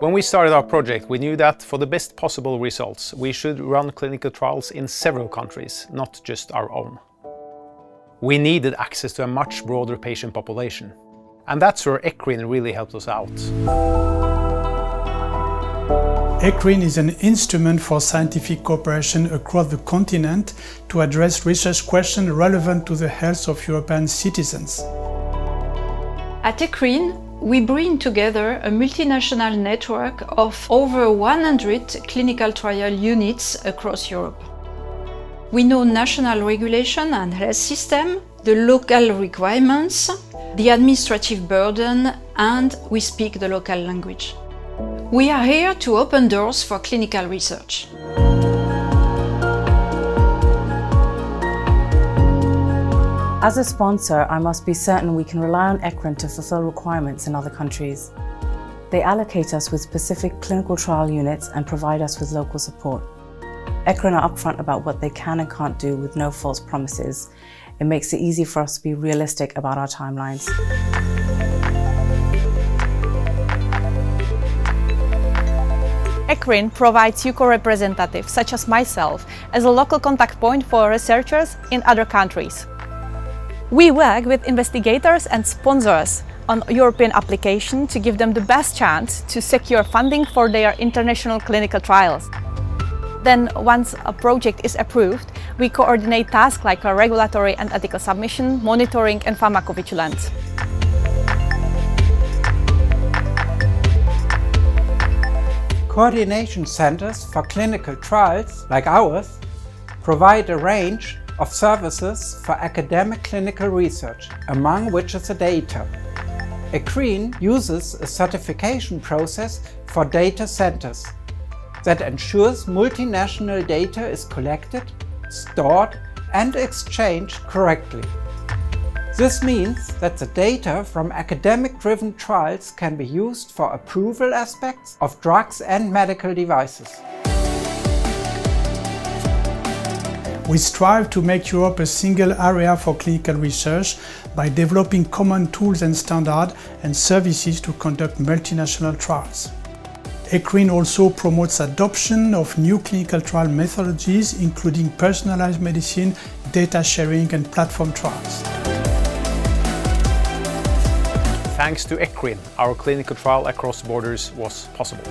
When we started our project, we knew that for the best possible results, we should run clinical trials in several countries, not just our own. We needed access to a much broader patient population. And that's where ECRIN really helped us out. ECRIN is an instrument for scientific cooperation across the continent to address research questions relevant to the health of European citizens. At ECRIN, we bring together a multinational network of over 100 clinical trial units across Europe. We know national regulation and health system, the local requirements, the administrative burden, and we speak the local language. We are here to open doors for clinical research. As a sponsor, I must be certain we can rely on ECRIN to fulfill requirements in other countries. They allocate us with specific clinical trial units and provide us with local support. ECRIN are upfront about what they can and can't do with no false promises. It makes it easy for us to be realistic about our timelines. ECRIN provides EUCO representatives, such as myself, as a local contact point for researchers in other countries. We work with investigators and sponsors on European application to give them the best chance to secure funding for their international clinical trials. Then, once a project is approved, we coordinate tasks like regulatory and ethical submission, monitoring and pharmacovigilance. Coordination centers for clinical trials, like ours, provide a range of services for academic clinical research, among which is the data. ECRIN uses a certification process for data centers that ensures multinational data is collected, stored and exchanged correctly. This means that the data from academic-driven trials can be used for approval aspects of drugs and medical devices. We strive to make Europe a single area for clinical research by developing common tools and standards and services to conduct multinational trials. ECRIN also promotes adoption of new clinical trial methodologies, including personalized medicine, data sharing and platform trials. Thanks to ECRIN, our clinical trial across borders was possible.